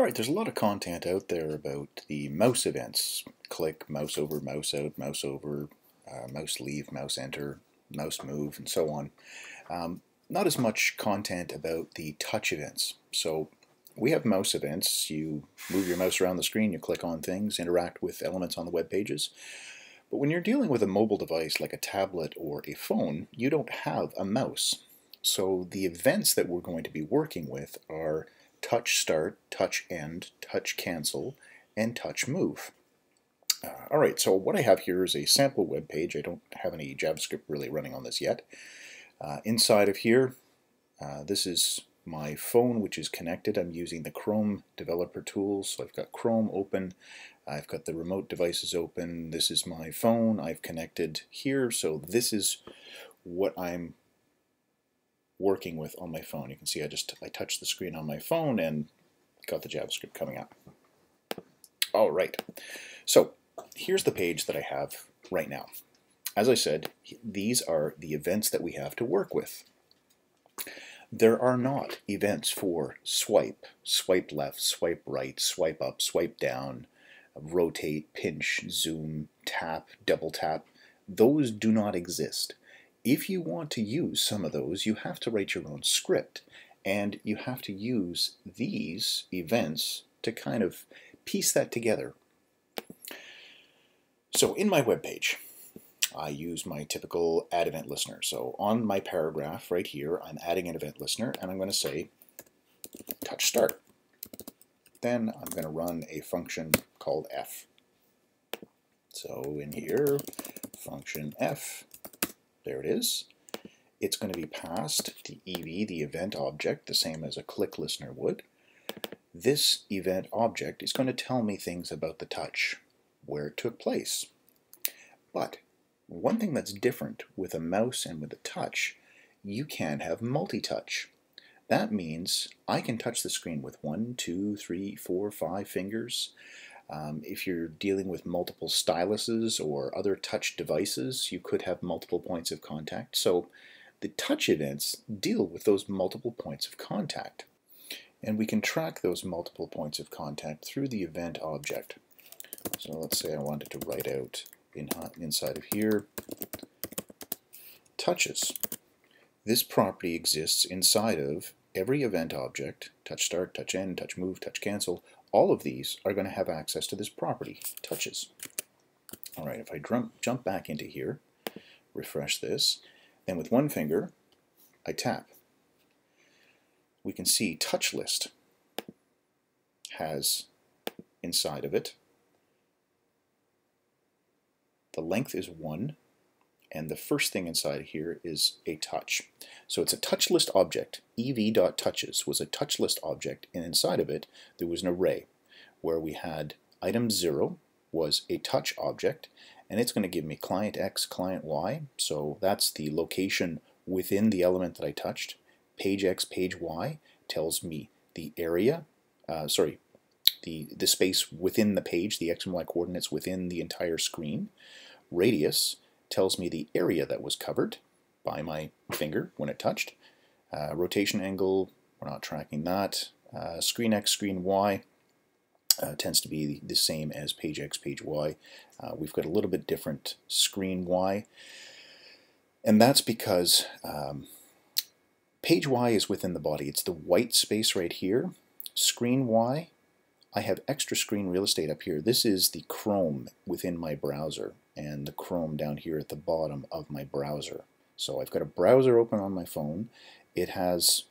Alright, there's a lot of content out there about the mouse events. Click, mouse over, mouse out, mouse over, uh, mouse leave, mouse enter, mouse move, and so on. Um, not as much content about the touch events. So we have mouse events. You move your mouse around the screen, you click on things, interact with elements on the web pages. But when you're dealing with a mobile device like a tablet or a phone, you don't have a mouse. So the events that we're going to be working with are touch start, touch end, touch cancel, and touch move. Uh, all right, so what I have here is a sample web page. I don't have any JavaScript really running on this yet. Uh, inside of here, uh, this is my phone which is connected. I'm using the Chrome developer tools. So I've got Chrome open. I've got the remote devices open. This is my phone. I've connected here. So this is what I'm working with on my phone. You can see I just I touched the screen on my phone and got the JavaScript coming up. All right, so here's the page that I have right now. As I said, these are the events that we have to work with. There are not events for swipe, swipe left, swipe right, swipe up, swipe down, rotate, pinch, zoom, tap, double tap. Those do not exist. If you want to use some of those, you have to write your own script. And you have to use these events to kind of piece that together. So in my web page, I use my typical add event listener. So on my paragraph right here, I'm adding an event listener, and I'm going to say touch start. Then I'm going to run a function called f. So in here, function f there it is. It's going to be passed to EV, the event object, the same as a click listener would. This event object is going to tell me things about the touch, where it took place. But one thing that's different with a mouse and with a touch, you can have multi-touch. That means I can touch the screen with one, two, three, four, five fingers. Um, if you're dealing with multiple styluses or other touch devices, you could have multiple points of contact. So the touch events deal with those multiple points of contact. And we can track those multiple points of contact through the event object. So let's say I wanted to write out in, inside of here, touches. This property exists inside of every event object, touch start, touch end, touch move, touch cancel, all of these are going to have access to this property, touches. All right, if I jump, back into here, refresh this, then with one finger, I tap. We can see touch list has inside of it. The length is 1, and the first thing inside here is a touch. So it's a touch list object. ev.touches was a touch list object, and inside of it there was an array where we had item 0 was a touch object, and it's going to give me client X, client Y. So that's the location within the element that I touched. Page X, page Y tells me the area, uh, sorry, the, the space within the page, the X and Y coordinates within the entire screen. Radius tells me the area that was covered by my finger when it touched. Uh, rotation angle, we're not tracking that. Uh, screen X, screen Y uh, tends to be the same as page X, page Y. Uh, we've got a little bit different screen Y. And that's because um, page Y is within the body. It's the white space right here. Screen Y, I have extra screen real estate up here. This is the Chrome within my browser and the Chrome down here at the bottom of my browser. So I've got a browser open on my phone. It has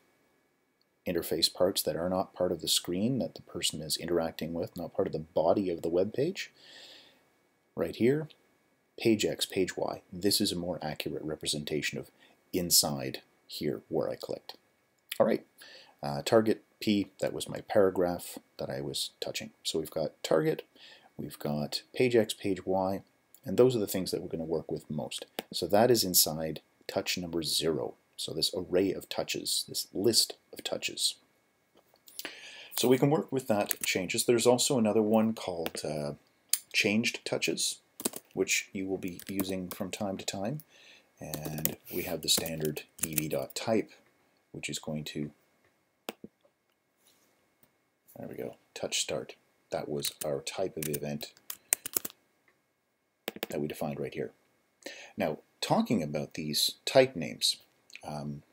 interface parts that are not part of the screen that the person is interacting with, not part of the body of the web page. Right here, page X, page Y. This is a more accurate representation of inside here where I clicked. All right, uh, target P, that was my paragraph that I was touching. So we've got target, we've got page X, page Y, and those are the things that we're going to work with most. So that is inside touch number zero. So this array of touches, this list of touches. So we can work with that changes. There's also another one called uh, changed touches, which you will be using from time to time. And we have the standard ev.type, which is going to There we go, touch start. That was our type of event that we defined right here. Now, talking about these type names, um,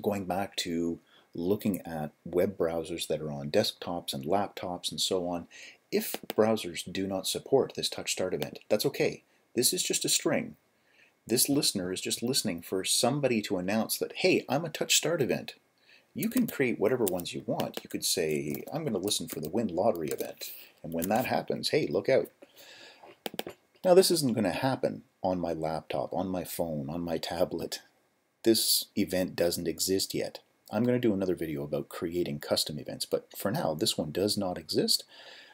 going back to looking at web browsers that are on desktops and laptops and so on, if browsers do not support this touch start event, that's okay. This is just a string. This listener is just listening for somebody to announce that, hey, I'm a touch start event. You can create whatever ones you want. You could say, I'm going to listen for the win lottery event. And when that happens, hey, look out. Now this isn't going to happen on my laptop, on my phone, on my tablet. This event doesn't exist yet. I'm going to do another video about creating custom events, but for now this one does not exist.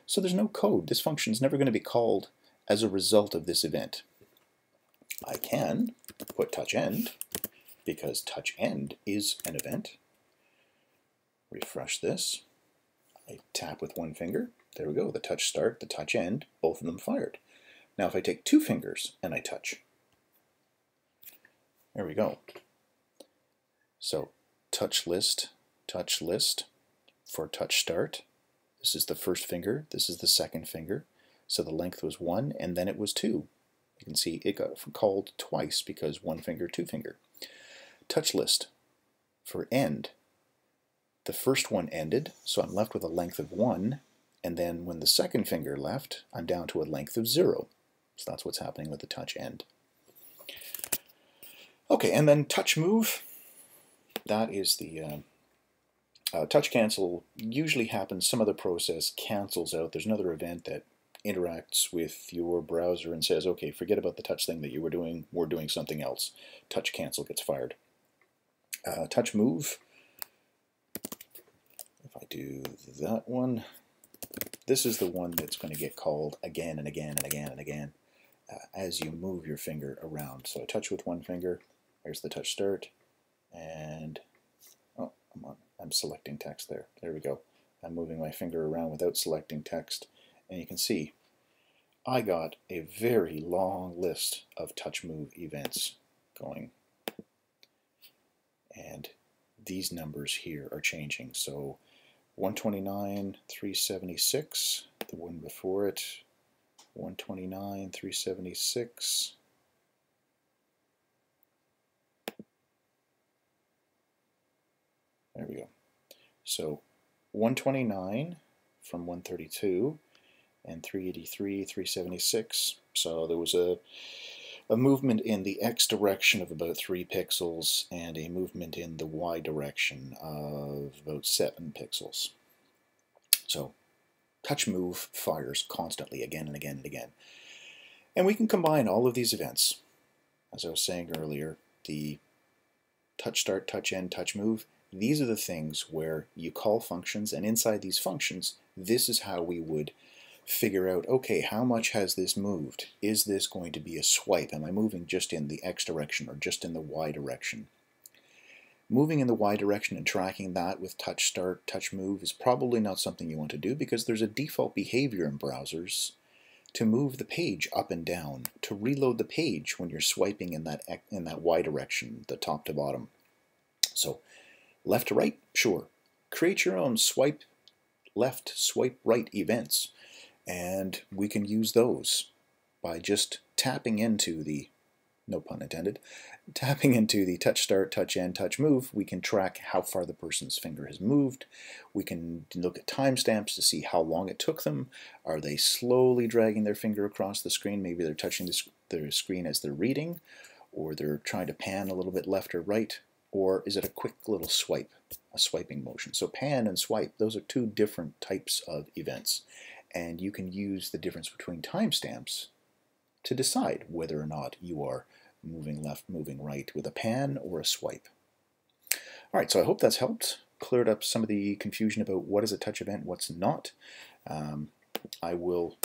So there's no code. This function is never going to be called as a result of this event. I can put touch end because touch end is an event. Refresh this. I tap with one finger. There we go. The touch start, the touch end, both of them fired. Now if I take two fingers and I touch, there we go. So touch list, touch list for touch start. This is the first finger, this is the second finger. So the length was one and then it was two. You can see it got called twice because one finger, two finger. Touch list for end. The first one ended, so I'm left with a length of one, and then when the second finger left, I'm down to a length of zero. So that's what's happening with the touch end. Okay, and then touch move. That is the uh, uh, touch cancel usually happens, some other process cancels out. There's another event that interacts with your browser and says, okay, forget about the touch thing that you were doing, we're doing something else. Touch cancel gets fired. Uh, touch move, if I do that one, this is the one that's going to get called again and again and again and again Uh, as you move your finger around. So I touch with one finger, there's the touch start, and oh, I'm, on, I'm selecting text there. There we go. I'm moving my finger around without selecting text, and you can see I got a very long list of touch move events going. And these numbers here are changing. So 129, 376, the one before it, 129, 376. There we go. So 129 from 132 and 383, 376. So there was a, a movement in the x direction of about 3 pixels and a movement in the y direction of about 7 pixels. So touch move fires constantly again and again and again. And we can combine all of these events. As I was saying earlier, the touch start, touch end, touch move, these are the things where you call functions, and inside these functions, this is how we would figure out, okay, how much has this moved? Is this going to be a swipe? Am I moving just in the x direction or just in the y direction? Moving in the Y direction and tracking that with touch start, touch move is probably not something you want to do because there's a default behavior in browsers to move the page up and down, to reload the page when you're swiping in that, in that Y direction, the top to bottom. So left to right, sure. Create your own swipe left, swipe right events and we can use those by just tapping into the no pun intended, tapping into the touch start, touch end, touch move, we can track how far the person's finger has moved. We can look at timestamps to see how long it took them. Are they slowly dragging their finger across the screen? Maybe they're touching the, the screen as they're reading, or they're trying to pan a little bit left or right, or is it a quick little swipe, a swiping motion? So pan and swipe, those are two different types of events. And you can use the difference between timestamps to decide whether or not you are moving left, moving right with a pan or a swipe. All right, so I hope that's helped, cleared up some of the confusion about what is a touch event, what's not. Um, I will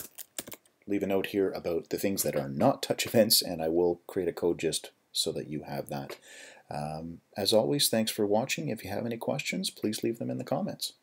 leave a note here about the things that are not touch events, and I will create a code just so that you have that. Um, as always, thanks for watching. If you have any questions, please leave them in the comments.